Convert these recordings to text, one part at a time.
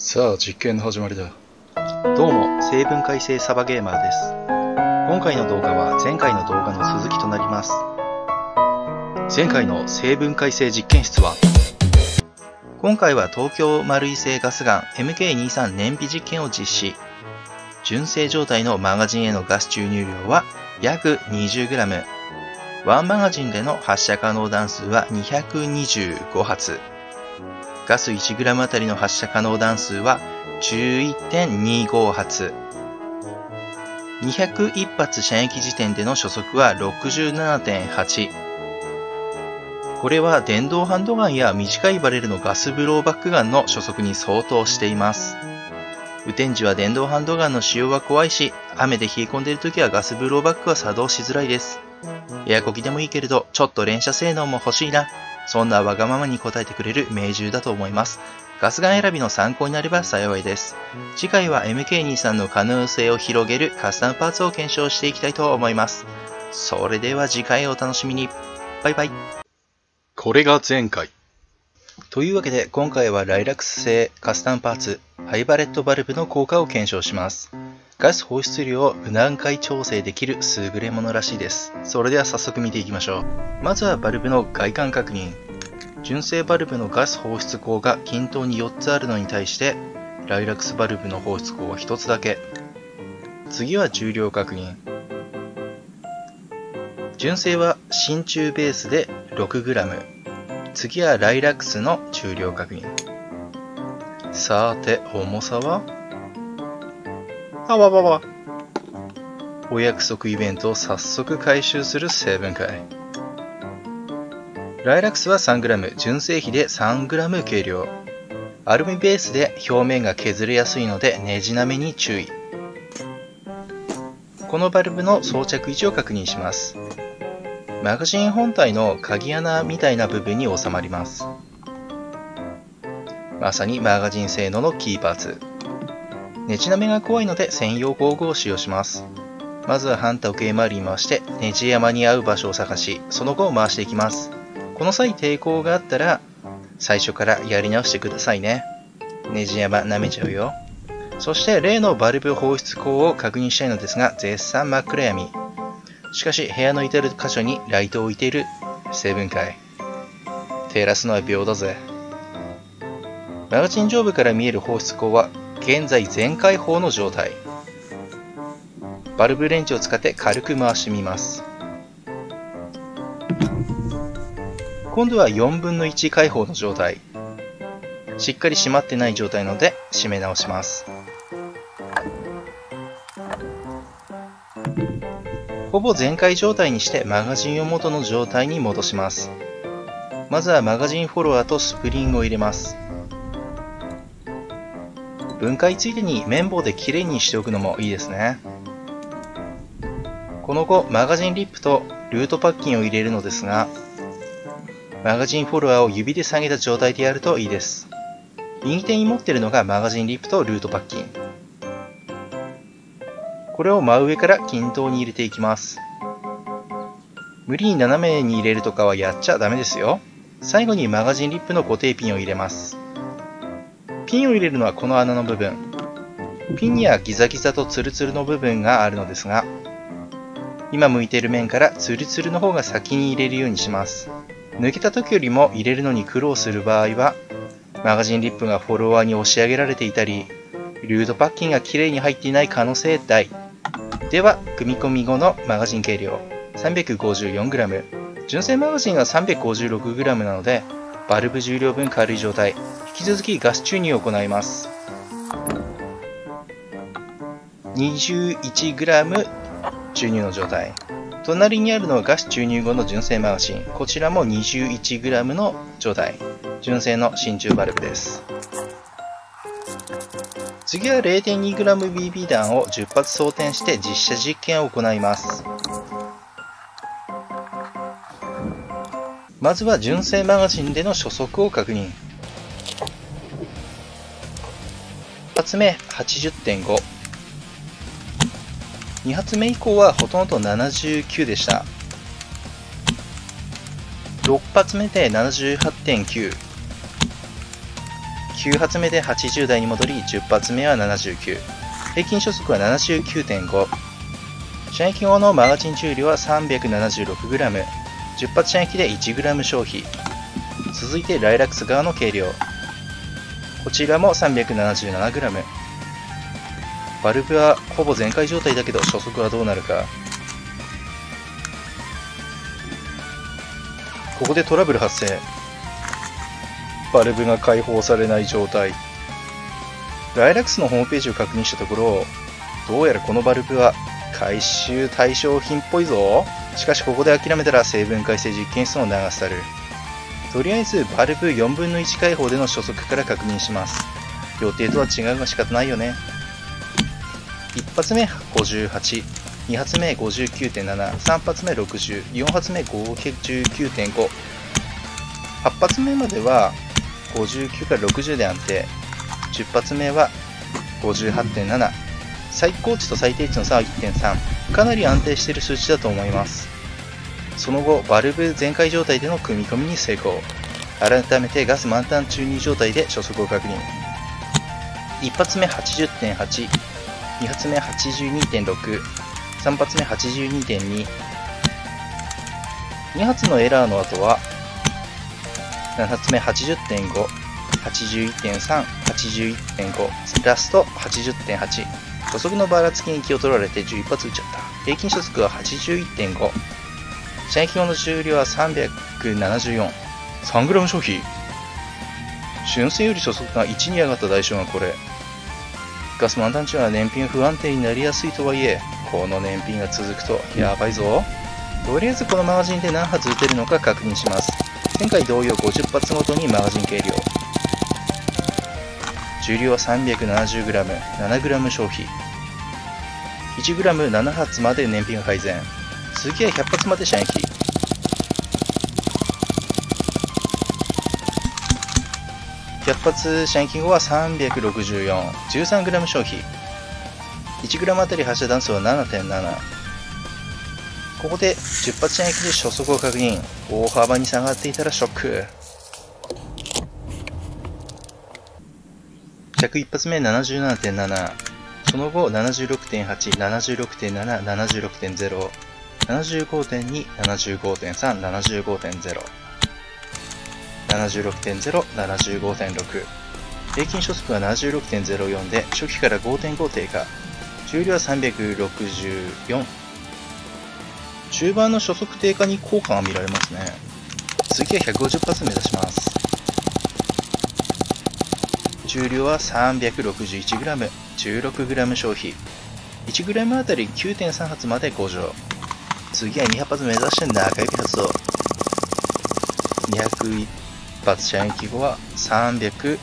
さあ、実験の始まりだ。どうも、成分解性サバゲーマーです。今回の動画は前回の動画の続きとなります。前回の成分解性実験室は、今回は東京丸異性ガスガン MK23 燃費実験を実施。純正状態のマガジンへのガス注入量は約 20g。ワンマガジンでの発射可能弾数は225発。ガス 1g あたりの発射可能弾数は11.25発。201発射撃時点での初速は67.8。これは電動ハンドガンや短いバレルのガスブローバックガンの初速に相当しています。雨天時は電動ハンドガンの使用は怖いし、雨で冷え込んでいる時はガスブローバックは作動しづらいです。エアコギでもいいけれど、ちょっと連射性能も欲しいな。そんなわがままに答えてくれる名獣だと思います。ガスガン選びの参考になれば幸いです。次回は MK23 の可能性を広げるカスタムパーツを検証していきたいと思います。それでは次回お楽しみに。バイバイ。これが前回。というわけで今回はライラックス製カスタムパーツハイバレットバルブの効果を検証します。ガス放出量を無段階調整できる優れものらしいです。それでは早速見ていきましょう。まずはバルブの外観確認。純正バルブのガス放出口が均等に4つあるのに対して、ライラックスバルブの放出口は1つだけ。次は重量確認。純正は真鍮ベースで 6g。次はライラックスの重量確認。さて、重さは？あわわわ。お約束イベントを早速回収する成分解。ライラックスは 3g、純正比で 3g 計量。アルミベースで表面が削れやすいのでネジなめに注意。このバルブの装着位置を確認します。マガジン本体の鍵穴みたいな部分に収まります。まさにマガジン性能のキーパーツ。ネジなめが怖いので専用工具を使用します。まずは反時計回りに回してネジ山に合う場所を探し、その後を回していきます。この際抵抗があったら最初からやり直してくださいね。ネジ山舐めちゃうよ。そして例のバルブ放出口を確認したいのですが、絶賛真っ暗闇。しかし部屋の至る箇所にライトを置いている成分解。照らすのは秒だぜ。マガジン上部から見える放出口は現在全開放の状態。バルブレンチを使って軽く回してみます。今度は4分の1開放の状態。しっかり閉まってない状態なので閉め直します。ほぼ全開状態にしてマガジンを元の状態に戻します。まずはマガジンフォロワーとスプリングを入れます。分解ついでに綿棒できれいにしておくのもいいですね。この後、マガジンリップとルートパッキンを入れるのですが、マガジンフォロワーを指で下げた状態でやるといいです。右手に持ってるのがマガジンリップとルートパッキン。これを真上から均等に入れていきます。無理に斜めに入れるとかはやっちゃダメですよ。最後にマガジンリップの固定ピンを入れます。ピンを入れるのはこの穴の部分。ピンにはギザギザとツルツルの部分があるのですが、今向いている面からツルツルの方が先に入れるようにします。抜けた時よりも入れるのに苦労する場合は、マガジンリップがフォロワーに押し上げられていたり、ルートパッキンがきれいに入っていない可能性大。では、組み込み後のマガジン計量 354g。純正マガジンは 356g なので、バルブ重量分軽い状態。引き続きガス注入を行います。21g 注入の状態。隣にあるのはガス注入後の純正マガジン。こちらも 21g の状態。純正の真鍮バルブです。次は 0.2gBB 弾を10発装填して実写実験を行います。まずは純正マガジンでの初速を確認。1発目80.5。2発目以降はほとんど79でした。6発目で78.9。9発目で80台に戻り10発目は79平均初速は 79.5. 射撃後のマガジン重量は 376g。10発射撃で 1g 消費。続いてライラックス側の軽量。こちらも 377g。バルブはほぼ全開状態だけど初速はどうなるか。ここでトラブル発生。バルブが解放されない状態。ライラックスのホームページを確認したところ、どうやらこのバルブは回収対象品っぽいぞ。しかしここで諦めたら成分解性実験室の流さる。とりあえずバルブ4分の1開放での初速から確認します。予定とは違うが仕方ないよね。1発目58、2発目59.7、3発目60、4発目59.5。8発目までは59から60で安定。10発目は58.7最高値と最低値の差は1.3かなり安定している数値だと思います。その後バルブ全開状態での組み込みに成功。改めてガス満タン注入状態で初速を確認。1発目80.8 2発目82.6 3発目82.2 2発のエラーの後は7発目80.5 81.3、81.5、ラスト80.8。初速のばらつきに気を取られて11発撃っちゃった。平均初速は81.5。射撃後の重量は374。3g 消費。純正より初速が1に上がった代償がこれ。ガス満タン値は燃費が不安定になりやすいとはいえ、この燃費が続くとやばいぞ。とりあえずこのマガジンで何発撃てるのか確認します。前回同様50発ごとにマガジン計量。重量は 370g、7g 消費。1g7 発まで燃費が改善。次は100発まで射撃。100発射撃後は364、13g 消費。1g あたり発射弾数は7.7。ここで10発射撃で初速を確認。大幅に下がっていたらショック。101発目77.7、その後76.8、76.7、76.0、75.2、75.3、75.0、76.0、75.6平均初速は76.04で初期から5.5低下。重量は364中盤の初速低下に効果が見られますね次は150発目指します重量は 361g、16g 消費。1g あたり9.3発まで向上。次は200発目指して中指発動。201発射撃後は357。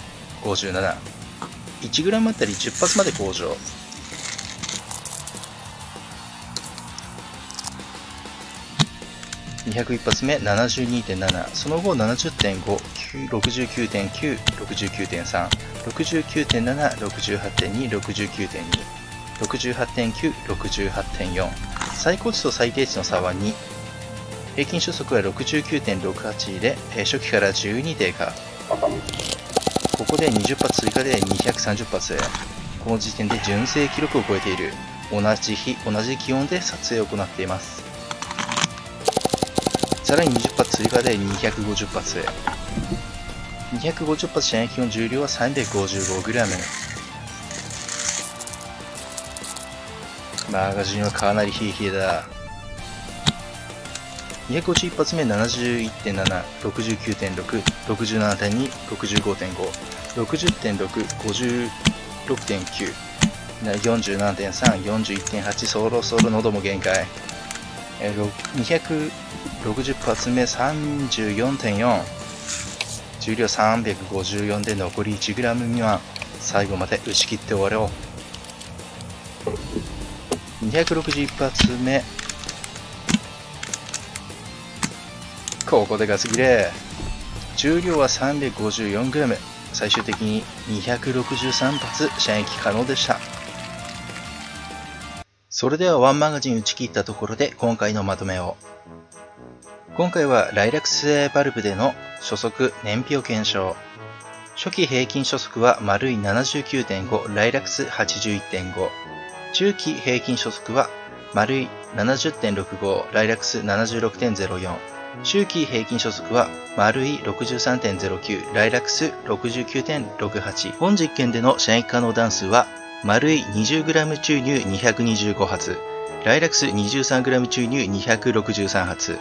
1g あたり10発まで向上。201発目72.7その後70.5 69.9 69.3 69.7 68.2 69.2 68.9 68.4最高値と最低値の差は2平均初速は69.68で初期から12低下。ここで20発追加で230発。この時点で純正記録を超えている。同じ日同じ気温で撮影を行っています。さらに20発追加で250発250発射撃の重量は 355g マガジンはかなりヒーヒーだ。251発目71.7、69.6、67.2、65.5、60.6、56.9、47.3、41.8、そろそろ喉も限界。60発目34.4重量354で残り 1g 未満最後まで打ち切って終わろう。261発目。ここでガス切れ。重量は 354g 最終的に263発射撃可能でした。それではワンマガジン打ち切ったところで今回のまとめを。今回はライラックスバルブでの初速燃費を検証。初期平均初速は丸い79.5、ライラクス81.5。中期平均初速は丸い70.65、ライラクス76.04。周期平均初速は丸い63.09、ライラックス69.68。本実験での射撃可能弾数は丸い 20g 注入225発、ライラックス 23g 注入263発。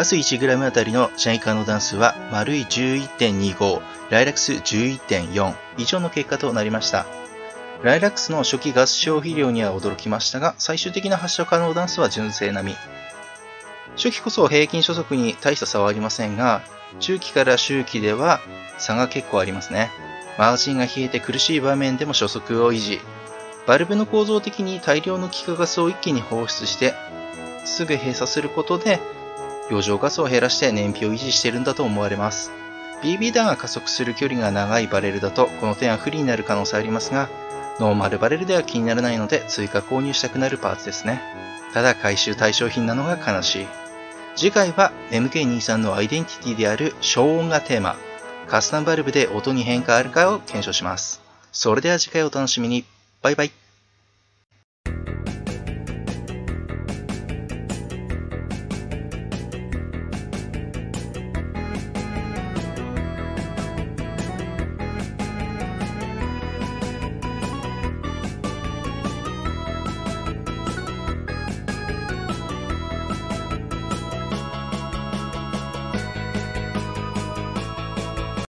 ガス 1g あたりの射撃可能弾数は丸い11.25、ライラックス11.4以上の結果となりました。ライラックスの初期ガス消費量には驚きましたが、最終的な発射可能弾数は純正並み。初期こそ平均初速に大した差はありませんが、中期から周期では差が結構ありますね。マージンが冷えて苦しい場面でも初速を維持。バルブの構造的に大量の気化ガスを一気に放出して、すぐ閉鎖することで、余剰ガスを減らして燃費を維持しているんだと思われます。BB 弾が加速する距離が長いバレルだと、この点は不利になる可能性ありますが、ノーマルバレルでは気にならないので追加購入したくなるパーツですね。ただ回収対象品なのが悲しい。次回は MK23 のアイデンティティである消音がテーマ。カスタムバルブで音に変化あるかを検証します。それでは次回お楽しみに。バイバイ。